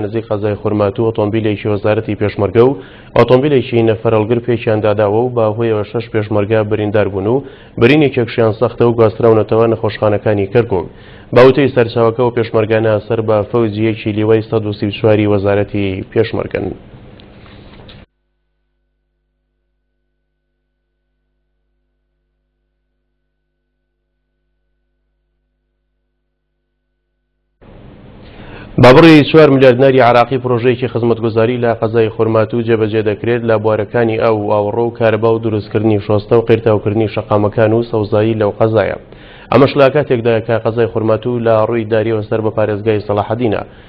نزیک قەزای خورماتوو ئۆتۆمبیلێکی وەزارەتی پێشمەرگە و ئۆتۆمبیلێکی نەفەرەڵگر پێکیان داداوە و بە هۆیەوە شەش پێشمەرگە بریندار بوون و برینێکێکشیان سەختە و گواستراونەتەوە نەخۆشخانەکانی کەرکووک باوتەی سەرچاوەکە و پێشمەرگانە سەر بە فەوجیەکی لیوای 1940 وەزارەتی پێشمەرگن. بە بڕی چوار ملیار دیناری عراقی پرۆژەیەکی خزمەتگوزاری لە قەزای خورماتوو جێبەجێ دەکرێت لە بوارەکانی ئاو و ئاوەڕۆ و کارەبا و دروستکردنی شۆستە و قیرتاوکردنی شەقامەکان و سەوزایی لەو قەزایە ئەمەش لە کاتێکدایە کە قەزای خورماتوو لە ڕووی داریەوە سەر بە پارێزگای سەڵاحەدینە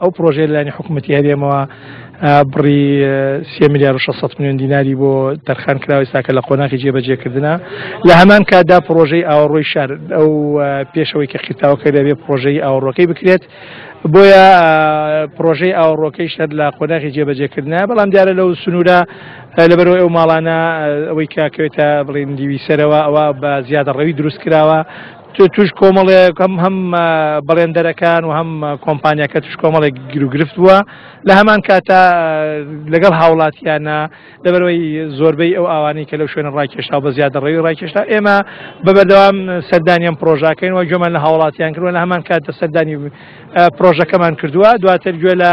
ئەو پرۆژەیە لەلایەنی حکوومەتی هەرێمەوە بڕی سێ میلیارد و 600 میلیۆن دیناری بۆ تەرخان کراوە ساکە لە قۆناغی جێبەجێکردنە لە هەمان کاتدا پرۆژەی ئاوڕۆی شار ئەو پێشەوەی کە خیرتاوەکە دەبێ پرۆژەی ئاوڕۆکەی بکرێت بۆیە پرۆژەی ئاوڕۆکەی شەر لە قۆناغی جێبەجێکردە بەڵام دیارە لەو سنوورە لەبەرەوە ئەو ماڵانە ئەوەی کاکەوێتە بڵین دیوی سەرەوە ئەوە بە زیادە ڕەوی دروست کراوە توش کۆمەڵێک هەم هەم بەڵێندەرەکان و هەم کۆمپانیەکە توش کۆمەڵێک گیرروگرفت بووە لە هەمان کاتا لەگەڵ هاوڵاتیانە لەبەرەوەی زۆربەی ئەو ئەوانەی کە لەو شوێنە ڕاکێشتا بە زیادە ڕێوی ڕاکێشتا ئێمە بە بەردەوام سەردانیان پرۆژاکەین و گوێمان لە هاوڵاتیان کردوە لە هەمان کاتە سەردانی پرۆژەکەمان کردووە دواتر گوێ لە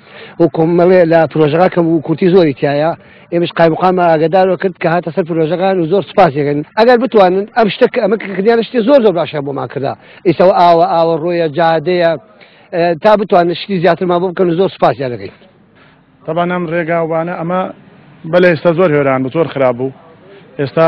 و کۆمەڵێ لە پرۆژەکە کەم و کورتی زۆری تایە ئێمەش قایمقام ئاگدارۆ کرد کە هاتە سەر پرۆژەکان و زۆر سپاسێکن ئەگەر بتوانن ئەم شتە ئەمە کردیانە شتی زۆر زۆر باشە بۆمان کردا ئیسەوە ئاوە ئاوە ڕۆیە جادەیە تا بتوانن شتی زیاترمان بۆ بکەن و زۆر سپاسیان دەکەین تەبانم ڕێگاوانە ئەمە بەلێ ئێستا زۆر هێران بە زۆر خراپ بوو ئێستا